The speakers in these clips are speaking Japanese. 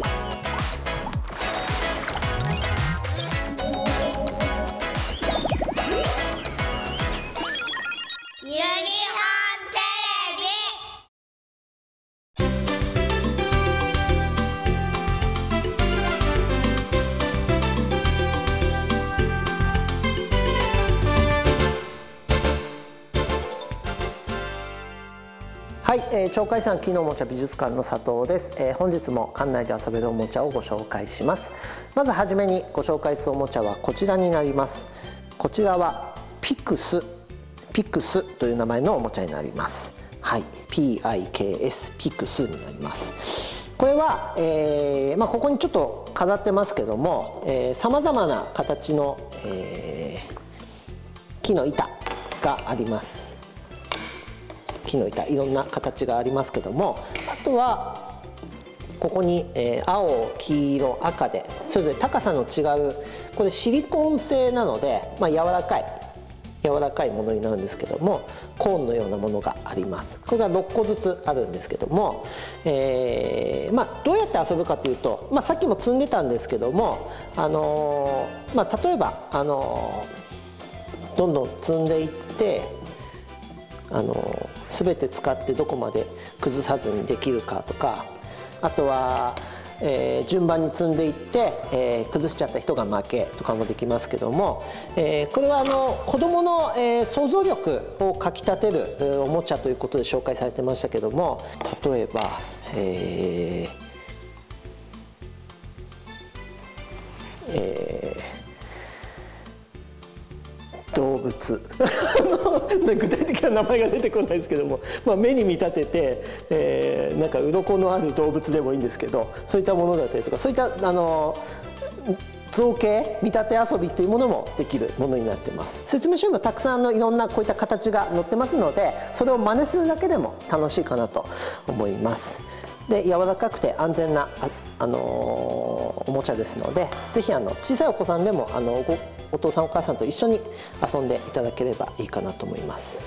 Bye. はい、えー、鳥海山木のおもちゃ美術館の佐藤です、えー本日も館内で遊べるおもちゃをご紹介します。まずはじめにご紹介するおもちゃはこちらになります。こちらはピクスピクスという名前のおもちゃになります。はい PIKS ピクスになります。これは、えーまあ、ここにちょっと飾ってますけどもさまざまな形の、えー木の板があります。木の板いろんな形がありますけどもあとはここに、え青黄色赤でそれぞれ高さの違うこれシリコン製なので、まあ、柔らかい柔らかいものになるんですけどもコーンのようなものがあります。これが6個ずつあるんですけども、えーまあ、どうやって遊ぶかというと、まあ、さっきも積んでたんですけども、あのーまあ、例えば、あのーどんどん積んでいってあの全て使ってどこまで崩さずにできるかとかあとは、えー順番に積んでいって、えー崩しちゃった人が負けとかもできますけども、えーこれはあの子どもの、えー想像力をかきたてるおもちゃということで紹介されてましたけども例えば、えーえー動物。あの具体的な名前が出てこないですけども、まあ、目に見立てて、えーなんか鱗のある動物でもいいんですけどそういったものだったりとかそういったあの造形見立て遊びっていうものもできるものになってます。説明書にもたくさんのいろんなこういった形が載ってますのでそれを真似するだけでも楽しいかなと思います。で柔らかくて安全なあ、あのーおもちゃですのでぜひあの小さいお子さんでもあのごお父さんお母さんと一緒に遊んでいただければいいかなと思います。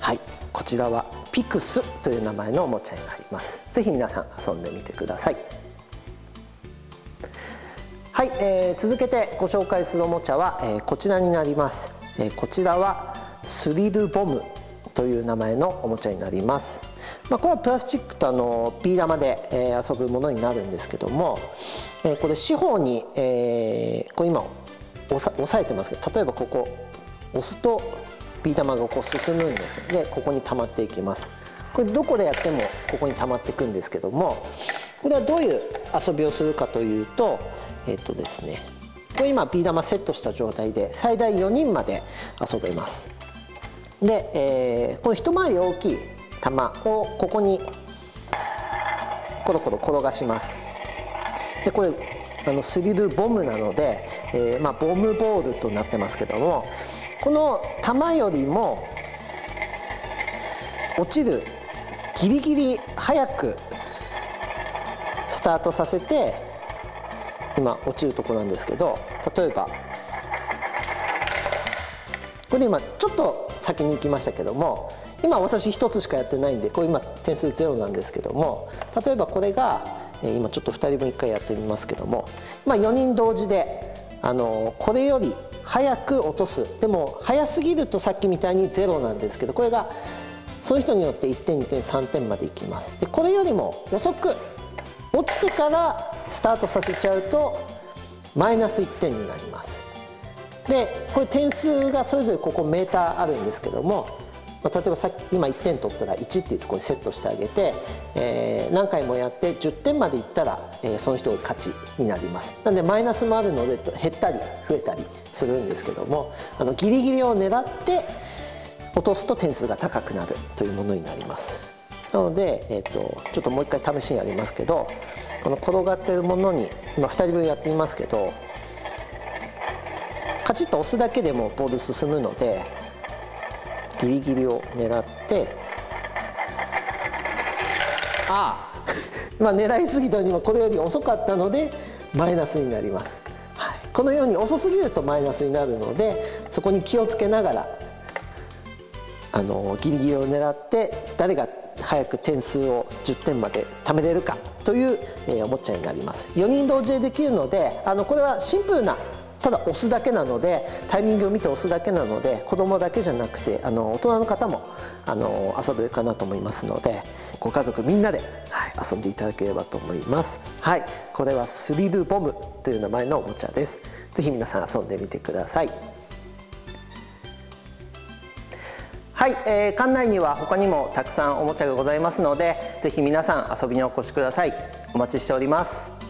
はいこちらはピクスという名前のおもちゃになります。ぜひ皆さん遊んでみてください。はい、えー続けてご紹介するおもちゃは、えーこちらになります、えーこちらはスリルボムという名前のおもちゃになります、まあ、これはプラスチックとあのビー玉で、えー遊ぶものになるんですけども、えーこれ四方に、えーこれ今押さ押さえてますけど例えばここ押すとビー玉がこう進むんですけどでここに溜まっていきます。これどこでやってもここに溜まっていくんですけどもこれはどういう遊びをするかというとえっ、とですねこれ今ビー玉セットした状態で最大4人まで遊べます。で、えーこの一回り大きい玉をここにコロコロ転がします。でこれあのスリルボムなので、えーまあ、ボムボールとなってますけどもこの球よりも落ちるギリギリ早くスタートさせて今落ちるとこなんですけど例えばこれで今ちょっと先に行きましたけども今私1つしかやってないんでこれ今点数ゼロなんですけども例えばこれが今ちょっと2人分1回やってみますけども、まあ、4人同時であのこれより早く落とす。でも早すぎるとさっきみたいにゼロなんですけどこれがその人によって1点2点3点までいきます。でこれよりも遅く落ちてからスタートさせちゃうとマイナス1点になります。でこれ点数がそれぞれここメーターあるんですけども、まあ例えばさっき今1点取ったら1っていうところにセットしてあげて、えー何回もやって10点までいったら、えーその人が勝ちになります。なのでマイナスもあるので減ったり増えたりするんですけどもあのギリギリを狙って落とすと点数が高くなるというものになります。なので、えー、とちょっともう一回試しにやりますけどこの転がってるものに今2人分やってみますけどカチッと押すだけでもボール進むのでギリギリを狙って。あ。あ まあ狙いすぎたにはこれより遅かったのでマイナスになります、はい、このように遅すぎるとマイナスになるのでそこに気をつけながらあのギリギリを狙って誰が早く点数を10点まで貯めれるかという、えおもちゃになります。4人同時でできるのであのこれはシンプルなただ押すだけなのでタイミングを見て押すだけなので子供だけじゃなくてあの大人の方もあの遊べるかなと思いますのでご家族みんなで、はい、遊んでいただければと思います。はいこれはスリルボムという名前のおもちゃです。ぜひ皆さん遊んでみてください。はい、えー、館内には他にもたくさんおもちゃがございますのでぜひ皆さん遊びにお越しください。お待ちしております。